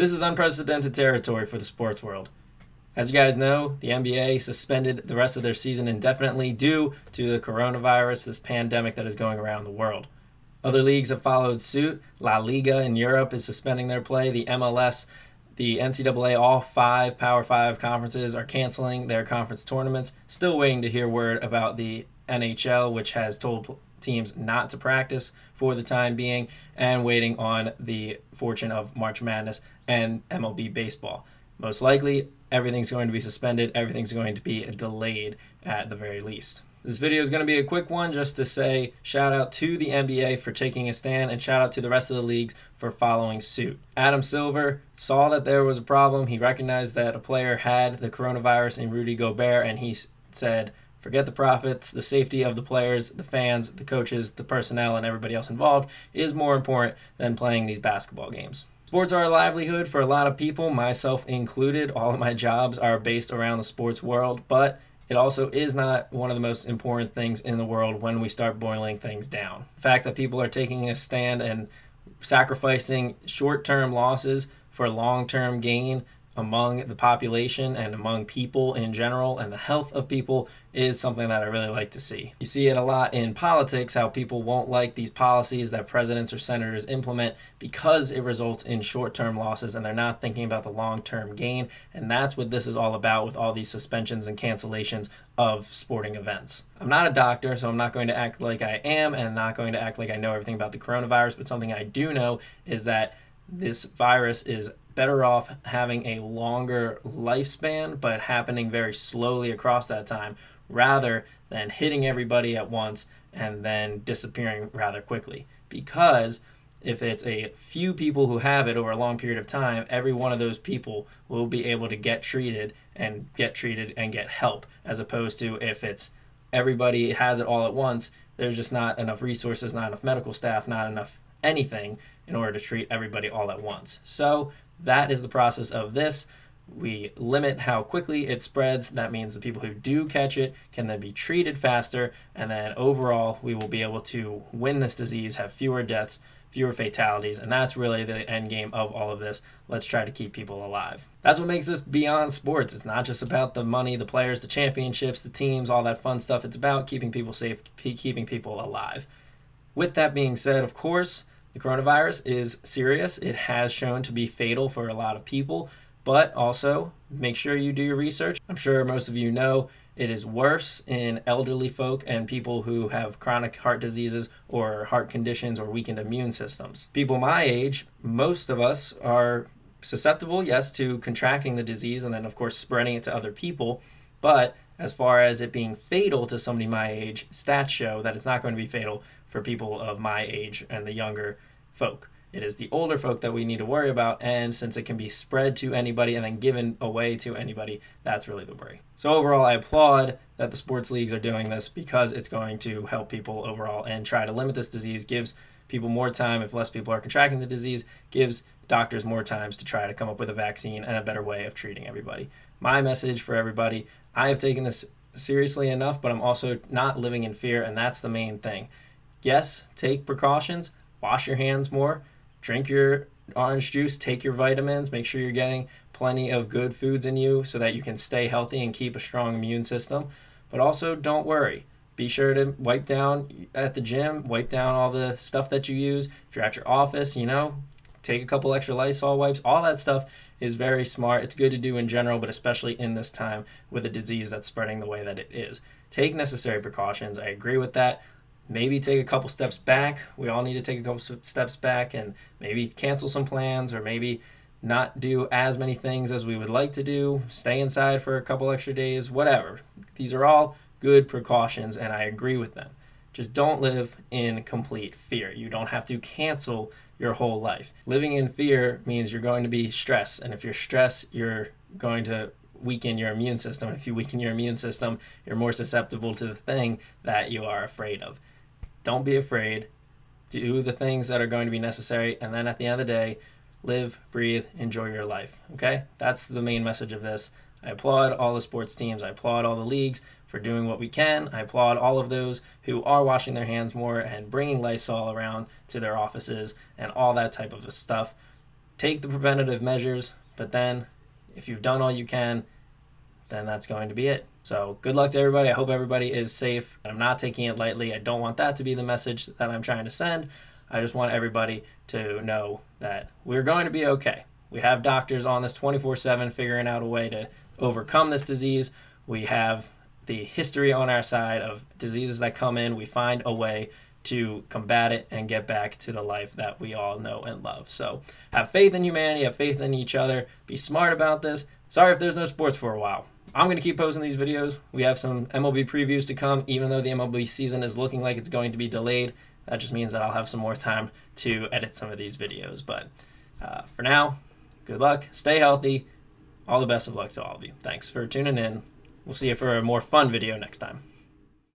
This is unprecedented territory for the sports world. As you guys know, the NBA suspended the rest of their season indefinitely due to the coronavirus, this pandemic that is going around the world. Other leagues have followed suit. La Liga in Europe is suspending their play. The MLS, the NCAA, all five Power Five conferences are canceling their conference tournaments. Still waiting to hear word about the NHL, which has told teams not to practice for the time being, and waiting on the fortune of March Madness and MLB baseball. Most likely, everything's going to be suspended, everything's going to be delayed at the very least. This video is going to be a quick one just to say shout out to the NBA for taking a stand and shout out to the rest of the leagues for following suit. Adam Silver saw that there was a problem. He recognized that a player had the coronavirus in Rudy Gobert and he said, forget the profits, the safety of the players, the fans, the coaches, the personnel, and everybody else involved is more important than playing these basketball games. Sports are a livelihood for a lot of people, myself included. All of my jobs are based around the sports world, but it also is not one of the most important things in the world when we start boiling things down. The fact that people are taking a stand and sacrificing short term losses for long term gain among the population and among people in general and the health of people is something that I really like to see. You see it a lot in politics how people won't like these policies that presidents or senators implement because it results in short term losses and they're not thinking about the long term gain. And that's what this is all about with all these suspensions and cancellations of sporting events. I'm not a doctor, so I'm not going to act like I am and not going to act like I know everything about the coronavirus, but something I do know is that this virus is better off having a longer lifespan, but happening very slowly across that time, rather than hitting everybody at once and then disappearing rather quickly. Because if it's a few people who have it over a long period of time, every one of those people will be able to get treated and get treated and get help, as opposed to if it's everybody has it all at once, there's just not enough resources, not enough medical staff, not enough anything in order to treat everybody all at once. So that is the process of this. We limit how quickly it spreads. That means the people who do catch it can then be treated faster. And then overall, we will be able to win this disease, have fewer deaths, fewer fatalities. And that's really the end game of all of this. Let's try to keep people alive. That's what makes this beyond sports. It's not just about the money, the players, the championships, the teams, all that fun stuff. It's about keeping people safe, keeping people alive. With that being said, of course, the coronavirus is serious. It has shown to be fatal for a lot of people, but also make sure you do your research. I'm sure most of you know it is worse in elderly folk and people who have chronic heart diseases or heart conditions or weakened immune systems. People my age, most of us are susceptible, yes, to contracting the disease and then, of course, spreading it to other people. But as far as it being fatal to somebody my age, stats show that it's not going to be fatal for people of my age and the younger folk. It is the older folk that we need to worry about, and since it can be spread to anybody and then given away to anybody, that's really the worry. So, overall, I applaud that the sports leagues are doing this because it's going to help people overall and try to limit this disease, gives people more time if less people are contracting the disease, gives doctors more times to try to come up with a vaccine and a better way of treating everybody. My message for everybody I have taken this seriously enough, but I'm also not living in fear, and that's the main thing. Yes, take precautions, wash your hands more, drink your orange juice, take your vitamins, make sure you're getting plenty of good foods in you so that you can stay healthy and keep a strong immune system. But also, don't worry. Be sure to wipe down at the gym, wipe down all the stuff that you use. If you're at your office, you know, take a couple extra Lysol wipes. All that stuff is very smart. It's good to do in general, but especially in this time with a disease that's spreading the way that it is. Take necessary precautions. I agree with that maybe take a couple steps back. We all need to take a couple steps back and maybe cancel some plans or maybe not do as many things as we would like to do, stay inside for a couple extra days, whatever. These are all good precautions and I agree with them. Just don't live in complete fear. You don't have to cancel your whole life. Living in fear means you're going to be stressed, and if you're stressed, you're going to weaken your immune system. If you weaken your immune system, you're more susceptible to the thing that you are afraid of don't be afraid. Do the things that are going to be necessary. And then at the end of the day, live, breathe, enjoy your life. Okay? That's the main message of this. I applaud all the sports teams. I applaud all the leagues for doing what we can. I applaud all of those who are washing their hands more and bringing Lysol around to their offices and all that type of stuff. take the preventative measures, but then if you've done all you can, then that's going to be it. So good luck to everybody. I hope everybody is safe. I'm not taking it lightly. I don't want that to be the message that I'm trying to send. I just want everybody to know that we're going to be okay. We have doctors on this 24 7 figuring out a way to overcome this disease. We have the history on our side of diseases that come in. We find a way to combat it and get back to the life that we all know and love. So have faith in humanity, have faith in each other, be smart about this. Sorry if there's no sports for a while. I'm going to keep posting these videos. We have some MLB previews to come, even though the MLB season is looking like it's going to be delayed. That just means that I'll have some more time to edit some of these videos. But uh, for now, good luck, stay healthy. All the best of luck to all of you. Thanks for tuning in. We'll see you for a more fun video next time.